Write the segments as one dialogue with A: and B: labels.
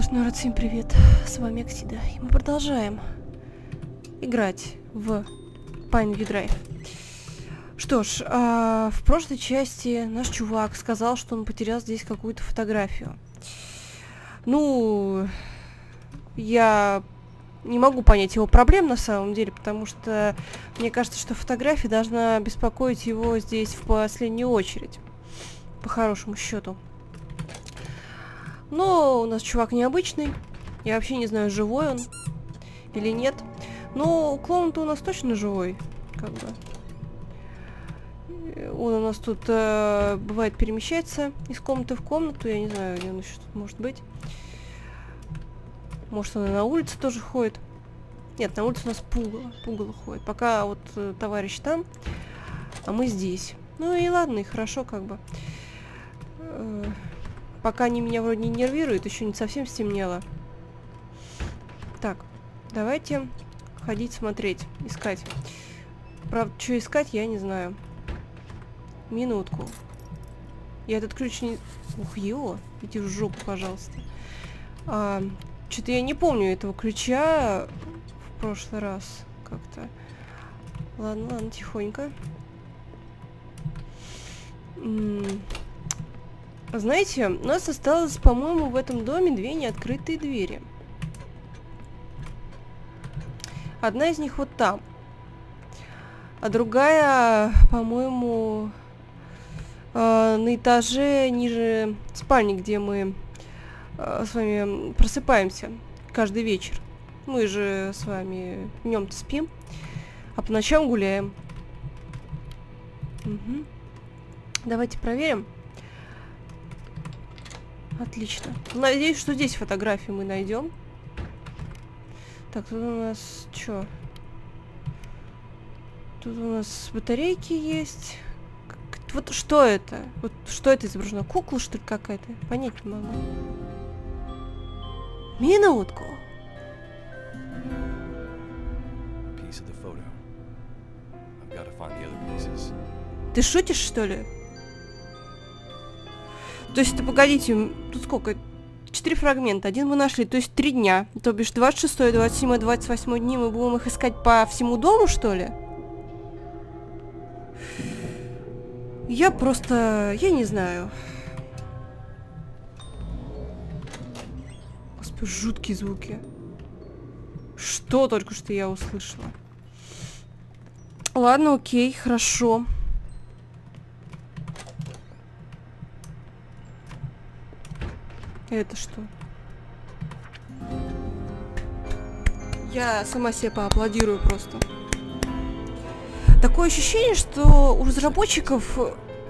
A: что ж, народ, всем привет. С вами Оксида. И мы продолжаем играть в Pineview Drive. Что ж, а, в прошлой части наш чувак сказал, что он потерял здесь какую-то фотографию. Ну, я не могу понять его проблем на самом деле, потому что мне кажется, что фотография должна беспокоить его здесь в последнюю очередь. По хорошему счету. Но у нас чувак необычный. Я вообще не знаю, живой он или нет. Но клоун-то у нас точно живой, как бы. Он у нас тут э, бывает перемещается из комнаты в комнату. Я не знаю, где он еще тут может быть. Может, он и на улице тоже ходит. Нет, на улице у нас пугало. Пугало ходит. Пока вот э, товарищ там, а мы здесь. Ну и ладно, и хорошо как бы. Э, пока они меня вроде не нервируют, еще не совсем стемнело. Так, давайте ходить смотреть, искать. Правда, что искать, я не знаю. Минутку. Я этот ключ не... Ух, его! Иди в жопу, пожалуйста. А, Что-то я не помню этого ключа в прошлый раз как-то. Ладно, ладно, тихонько. М -м знаете, у нас осталось, по-моему, в этом доме две неоткрытые двери. Одна из них вот там. А другая, по-моему, э, на этаже ниже спальни, где мы э, с вами просыпаемся каждый вечер. Мы же с вами днем-то спим, а по ночам гуляем. Угу. Давайте проверим. Отлично. Надеюсь, что здесь фотографии мы найдем. Так, тут у нас что? Тут у нас батарейки есть. Вот что это? Вот что это изображено? Кукла, что ли, какая-то? Понять не могу. Минутку. Ты шутишь, что ли? То есть, это, погодите, тут сколько? Четыре фрагмента. Один мы нашли, то есть три дня. То бишь 26, 27, 28 дни мы будем их искать по всему дому, что ли? Я просто... Я не знаю. Господи, жуткие звуки. Что только что я услышала? Ладно, окей, хорошо. Это что? Я сама себе поаплодирую просто. Такое ощущение, что у разработчиков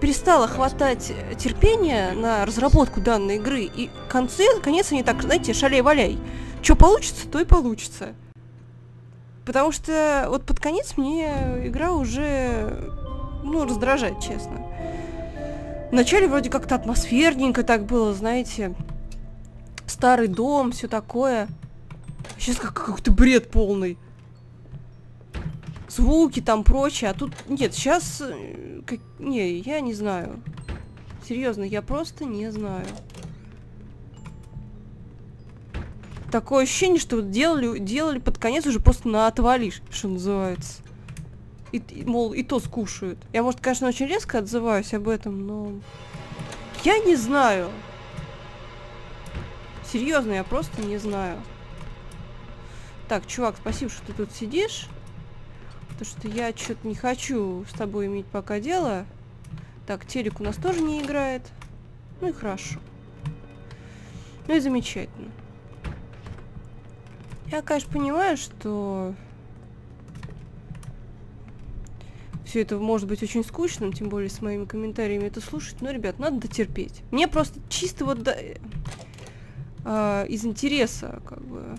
A: перестало хватать терпения на разработку данной игры, и в конец они так, знаете, шалей-валяй. Что получится, то и получится. Потому что вот под конец мне игра уже, ну, раздражает, честно. Вначале вроде как-то атмосферненько так было, знаете, старый дом, все такое. Сейчас как какой-то бред полный. Звуки там прочее, а тут... Нет, сейчас... Э, как... Не, я не знаю. Серьезно, я просто не знаю. Такое ощущение, что делали, делали под конец уже просто на отвалишь, что называется. И, и, мол, и то скушают. Я, может, конечно, очень резко отзываюсь об этом, но... Я не знаю. Серьезно, я просто не знаю. Так, чувак, спасибо, что ты тут сидишь. Потому что я что-то не хочу с тобой иметь пока дело. Так, телек у нас тоже не играет. Ну и хорошо. Ну и замечательно. Я, конечно, понимаю, что все это может быть очень скучным, тем более с моими комментариями это слушать. Но, ребят, надо дотерпеть. Мне просто чисто вот... До э, из интереса, как бы.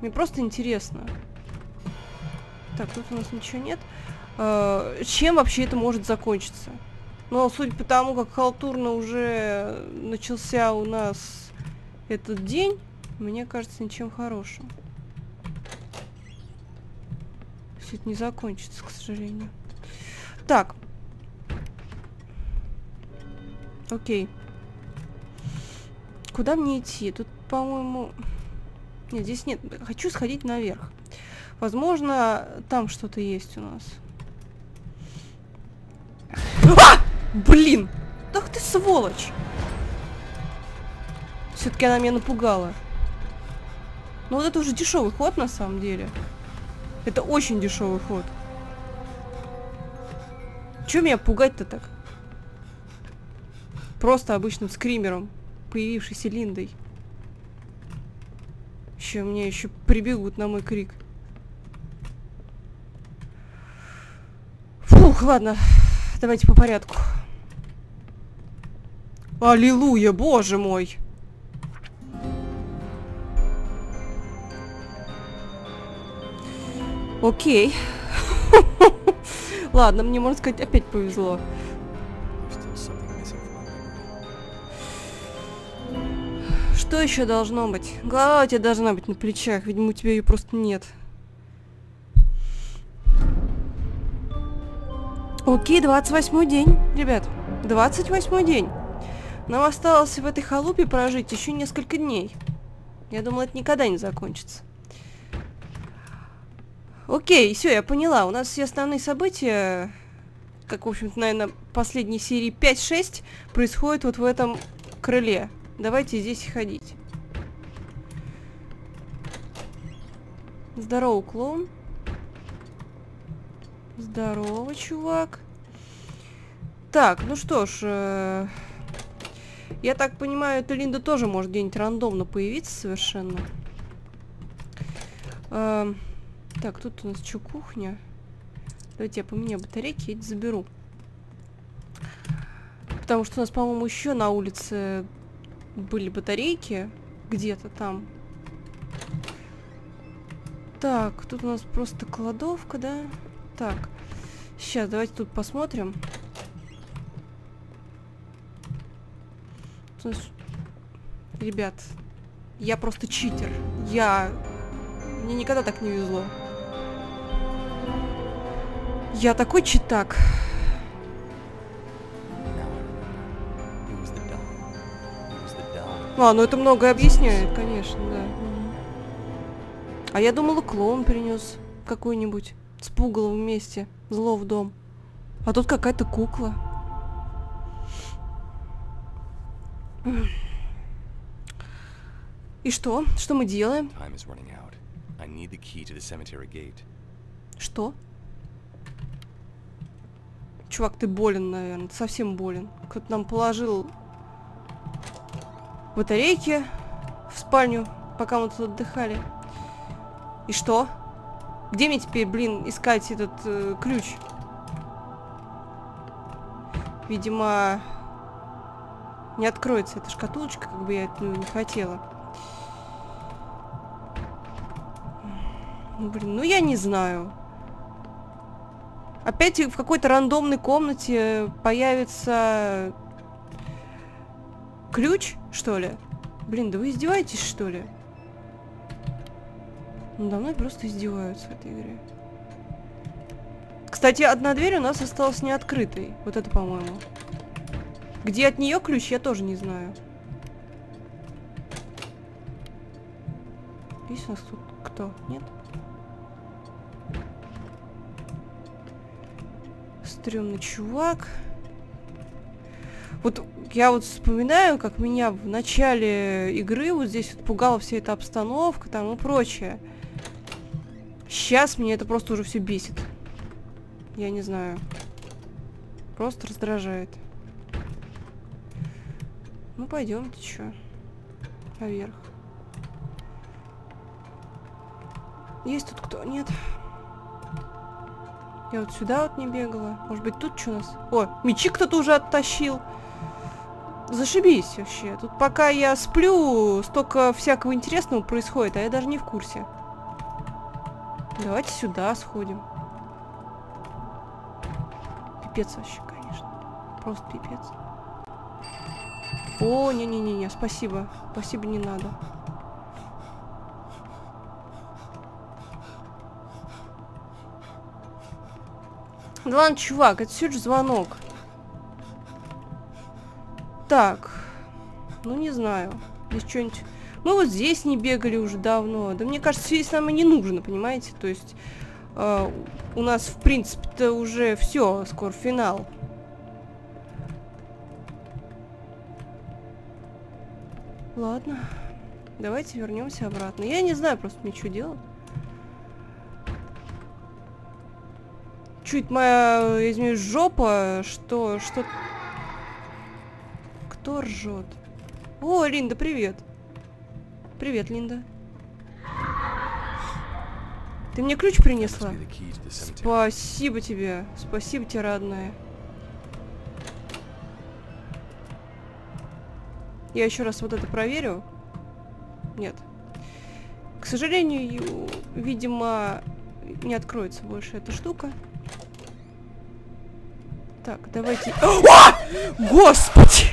A: Мне просто интересно. Так, тут у нас ничего нет. Э, чем вообще это может закончиться? Но судя по тому, как халтурно уже начался у нас этот день, мне кажется, ничем хорошим. Все это не закончится, к сожалению. Так. Окей. Куда мне идти? Тут по-моему... Нет, здесь нет. Хочу сходить наверх. Возможно, там что-то есть у нас. А! Блин! Ах ты сволочь! Все-таки она меня напугала. Но вот это уже дешевый ход на самом деле. Это очень дешевый ход. Че меня пугать-то так? Просто обычным скримером, появившейся Линдой. Еще мне еще прибегут на мой крик. Фух, ладно. Давайте по порядку. Аллилуйя, боже мой! Окей. Ладно, мне, можно сказать, опять повезло. Что еще должно быть? Голова у тебя должна быть на плечах. Видимо, у тебя ее просто нет. Окей, 28 день, ребят. 28 день. Нам осталось в этой халупе прожить еще несколько дней. Я думала, это никогда не закончится. Окей, все, я поняла. У нас все основные события, как, в общем-то, наверное, последней серии 5-6, происходят вот в этом крыле. Давайте здесь ходить. Здорово, клоун. Здорово, чувак. Так, ну что ж... Э я так понимаю, эта Линда тоже может где-нибудь рандомно появиться совершенно. Э так, тут у нас что, кухня? Давайте я поменяю батарейки и заберу. Потому что у нас, по-моему, еще на улице были батарейки. Где-то там. Так, тут у нас просто кладовка, да? Так, сейчас давайте тут посмотрим. Ребят, я просто читер. Я... Мне никогда так не везло. Я такой читак. А, ну это многое объясняет, конечно, да. А я думала, клоун принес какой-нибудь с пугалом вместе, зло в дом. А тут какая-то кукла. И что? Что мы делаем? Что? Чувак, ты болен, наверное. Ты совсем болен. Кто-то нам положил батарейки в спальню, пока мы тут отдыхали. И что? Где мне теперь, блин, искать этот э, ключ? Видимо, не откроется эта шкатулочка, как бы я этого не хотела. Блин, ну я не знаю. Опять в какой-то рандомной комнате появится ключ, что ли? Блин, да вы издеваетесь, что ли? Надо мной просто издеваются в этой игре. Кстати, одна дверь у нас осталась не открытой. Вот это, по-моему. Где от нее ключ, я тоже не знаю. Есть у нас тут кто? Нет? стрёмный чувак. Вот я вот вспоминаю, как меня в начале игры вот здесь вот пугала вся эта обстановка там и прочее. Сейчас мне это просто уже все бесит. Я не знаю. Просто раздражает. Ну, пойдемте, чё. Наверх. Есть тут кто? Нет. Я вот сюда вот не бегала. Может быть, тут что у нас? О, мечи кто-то уже оттащил. Зашибись вообще. Тут пока я сплю, столько всякого интересного происходит, а я даже не в курсе. Давайте сюда сходим. Пипец вообще, конечно. Просто пипец. О, не-не-не-не, спасибо. Спасибо, не надо. Да ладно, чувак, это все же звонок. Так. Ну, не знаю. Здесь что-нибудь Мы вот здесь не бегали уже давно. Да мне кажется, здесь нам и не нужно, понимаете? То есть э, у нас, в принципе-то, уже все, скоро финал. Ладно. Давайте вернемся обратно. Я не знаю просто мне что делать. Чуть моя, извиняюсь, жопа, что, что... Кто ржет? О, Линда, привет. Привет, Линда. Ты мне ключ принесла? Спасибо тебе. Спасибо тебе, родная. Я еще раз вот это проверю. Нет. К сожалению, видимо, не откроется больше эта штука. Так, давайте... О! Господи!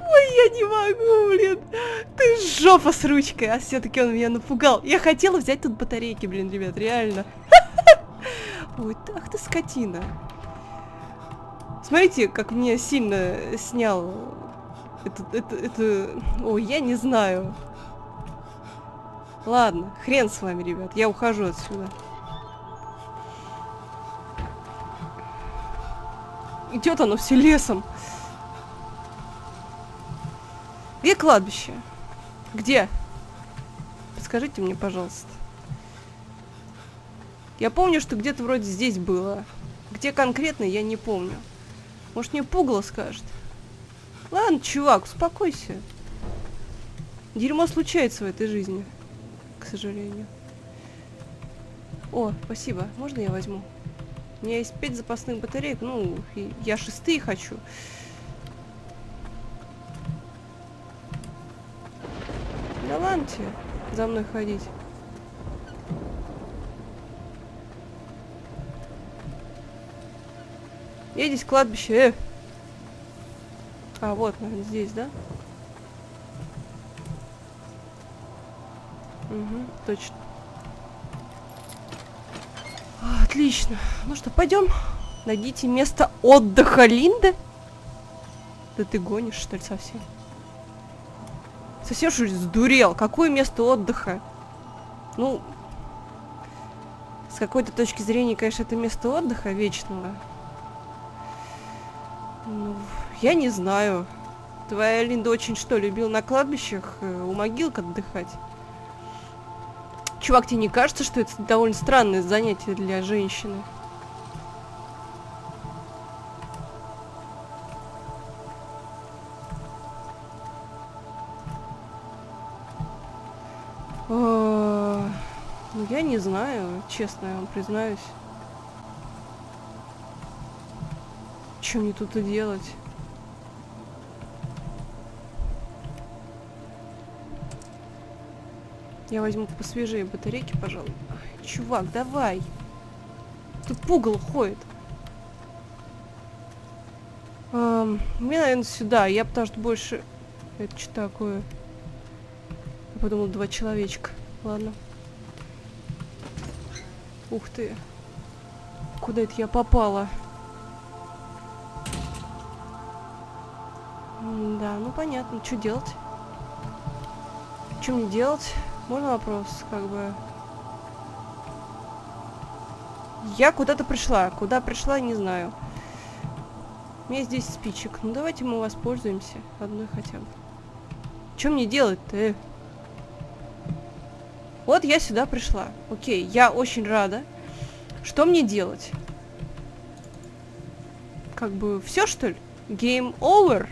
A: Ой, я не могу, блин. Ты жопа с ручкой. А все-таки он меня напугал. Я хотела взять тут батарейки, блин, ребят, реально. Ой, ах ты скотина. Смотрите, как мне сильно снял это, это, это... Ой, я не знаю. Ладно, хрен с вами, ребят, я ухожу отсюда. Идет оно все лесом. Где кладбище? Где? Подскажите мне, пожалуйста. Я помню, что где-то вроде здесь было. Где конкретно, я не помню. Может, мне пугало скажет. Ладно, чувак, успокойся. Дерьмо случается в этой жизни. К сожалению. О, спасибо. Можно я возьму? У меня есть пять запасных батареек. Ну, я шестые хочу. Да тебе за мной ходить. Я здесь кладбище, э! А, вот, наверное, здесь, да? Угу, точно. Отлично. Ну что, пойдем. Найдите место отдыха Линды. Да ты гонишь, что ли, совсем? Совсем что сдурел? Какое место отдыха? Ну, с какой-то точки зрения, конечно, это место отдыха вечного. Ну, я не знаю. Твоя Линда очень что, любил на кладбищах э, у могилок отдыхать? Чувак, тебе не кажется, что это довольно странное занятие для женщины? Не знаю, честно я вам признаюсь. Что мне тут и делать? Я возьму посвежее батарейки, пожалуй. Ой, чувак, давай. Тут пугал ходит. Эм, мне, наверное, сюда. Я потому что больше... Это что такое? Я подумал, два человечка. Ладно. Ух ты. Куда это я попала? Да, ну понятно. Что делать? Что мне делать? Можно вопрос, как бы... Я куда-то пришла. Куда пришла, не знаю. У меня здесь спичек. Ну, давайте мы воспользуемся. Одной хотя бы. Что мне делать-то, э? Вот я сюда пришла. Окей, я очень рада. Что мне делать? Как бы все, что ли? Game over?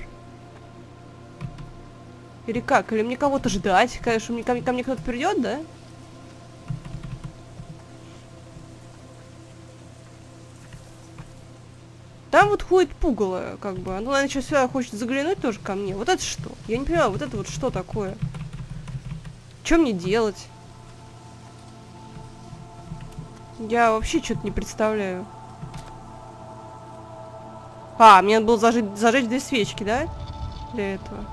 A: Или как? Или мне кого-то ждать? Конечно, мне, ко, ко мне кто-то придет, да? Там вот ходит пугало, как бы. Оно, наверное, сейчас сюда хочет заглянуть тоже ко мне. Вот это что? Я не понимаю, вот это вот что такое? Что мне делать? Я вообще что-то не представляю. А, мне надо было зажечь, зажечь две свечки, да? Для этого.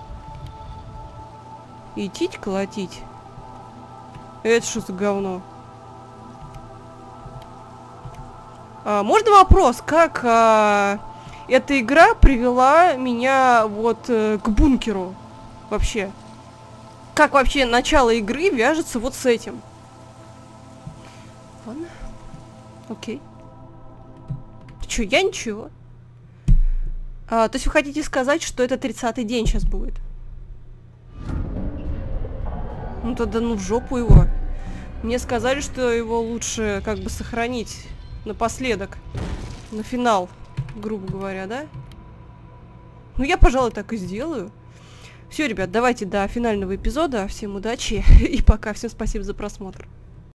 A: Идти колотить? Это что за говно? А, можно вопрос, как а, эта игра привела меня вот э, к бункеру. Вообще. Как вообще начало игры вяжется вот с этим? Ладно. Окей. Чё, я ничего. А, то есть вы хотите сказать, что это 30-й день сейчас будет? Ну тогда ну в жопу его. Мне сказали, что его лучше как бы сохранить напоследок. На финал, грубо говоря, да? Ну я, пожалуй, так и сделаю. Все, ребят, давайте до финального эпизода. Всем удачи и пока. Всем спасибо за просмотр.